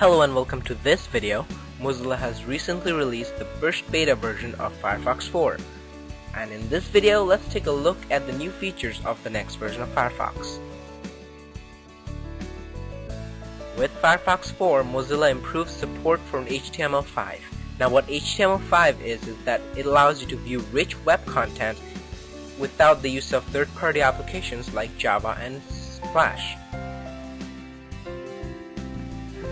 Hello and welcome to this video. Mozilla has recently released the first beta version of Firefox 4. And in this video, let's take a look at the new features of the next version of Firefox. With Firefox 4, Mozilla improves support for HTML5. Now what HTML5 is, is that it allows you to view rich web content without the use of third-party applications like Java and Flash.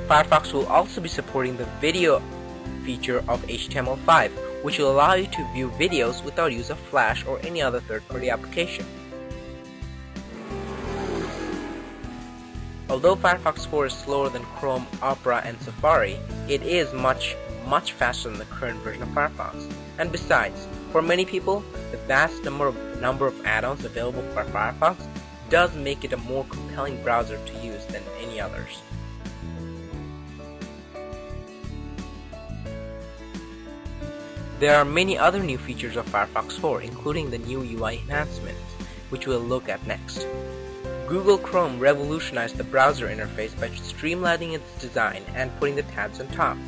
Firefox will also be supporting the video feature of HTML5, which will allow you to view videos without use of Flash or any other third-party application. Although Firefox 4 is slower than Chrome, Opera, and Safari, it is much, much faster than the current version of Firefox. And besides, for many people, the vast number of, number of add-ons available for Firefox does make it a more compelling browser to use than any others. There are many other new features of Firefox 4, including the new UI enhancements, which we'll look at next. Google Chrome revolutionized the browser interface by streamlining its design and putting the tabs on top.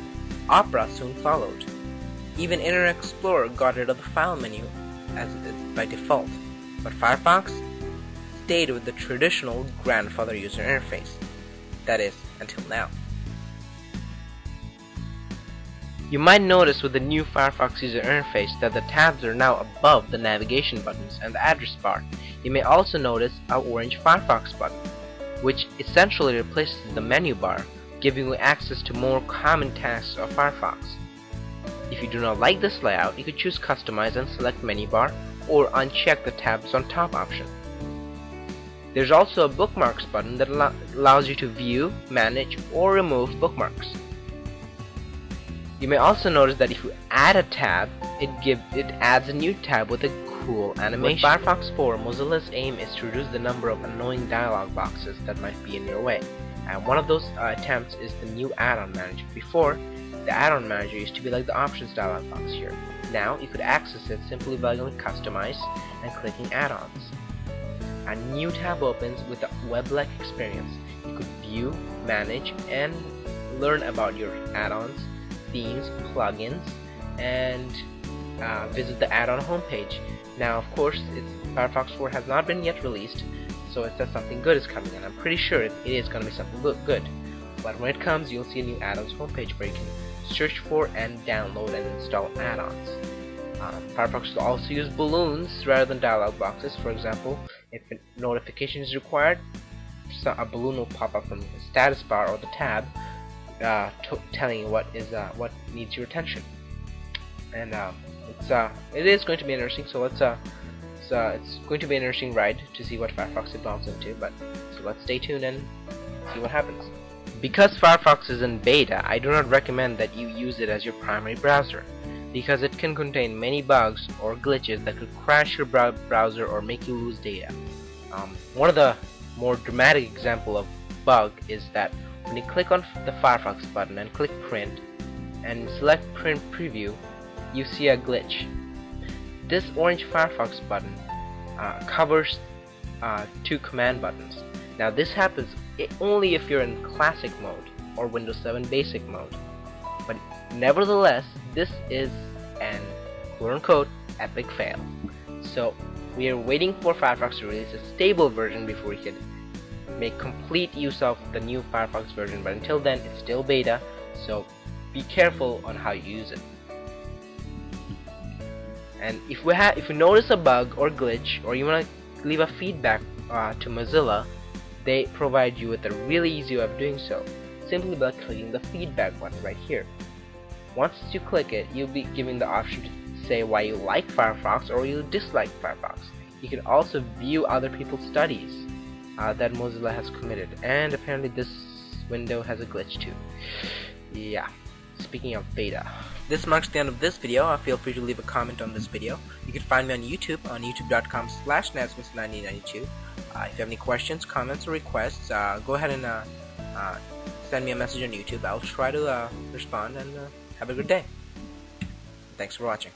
Opera soon followed. Even Internet Explorer got rid of the file menu as it is by default, but Firefox stayed with the traditional grandfather user interface. That is, until now. You might notice with the new Firefox user interface that the tabs are now above the navigation buttons and the address bar. You may also notice our orange Firefox button, which essentially replaces the menu bar, giving you access to more common tasks of Firefox. If you do not like this layout, you could choose Customize and select menu bar, or uncheck the tabs on top option. There's also a bookmarks button that allows you to view, manage, or remove bookmarks. You may also notice that if you add a tab, it give it adds a new tab with a cool animation. With Firefox 4, Mozilla's aim is to reduce the number of annoying dialog boxes that might be in your way. And one of those uh, attempts is the new add-on manager. Before, the add-on manager used to be like the options dialog box here. Now, you could access it simply by going customize and clicking add-ons. A new tab opens with a web-like experience. You could view, manage, and learn about your add-ons themes, plugins, and uh, visit the add-on homepage. Now, of course, Firefox 4 has not been yet released, so it says something good is coming, and I'm pretty sure it, it is going to be something good. But when it comes, you'll see a new add-ons homepage where you can search for and download and install add-ons. Um, Firefox will also use balloons rather than dialog boxes. For example, if a notification is required, a balloon will pop up from the status bar or the tab uh, telling you what is uh, what needs your attention. And uh, it's uh, it is going to be interesting. So let's uh, it's, uh, it's going to be an interesting ride to see what Firefox evolves into. But so let's stay tuned and see what happens. Because Firefox is in beta, I do not recommend that you use it as your primary browser because it can contain many bugs or glitches that could crash your browser or make you lose data. Um, one of the more dramatic example of bug is that when you click on the Firefox button and click print and select print preview you see a glitch. This orange Firefox button uh, covers uh, two command buttons. Now this happens only if you're in classic mode or Windows 7 basic mode. But nevertheless this is an quote-unquote epic fail. So we are waiting for Firefox to release a stable version before we can make complete use of the new Firefox version but until then it's still beta so be careful on how you use it. And if we have if you notice a bug or glitch or you want to leave a feedback uh, to Mozilla they provide you with a really easy way of doing so. Simply by clicking the feedback button right here. Once you click it you'll be given the option to say why you like Firefox or you dislike Firefox. You can also view other people's studies uh, that Mozilla has committed. And apparently this window has a glitch too. Yeah. Speaking of beta. This marks the end of this video. Uh, feel free to leave a comment on this video. You can find me on YouTube on youtube.com slash 1992 uh, if you have any questions comments or requests uh, go ahead and uh, uh, send me a message on YouTube. I'll try to respond and have a good day. Thanks for watching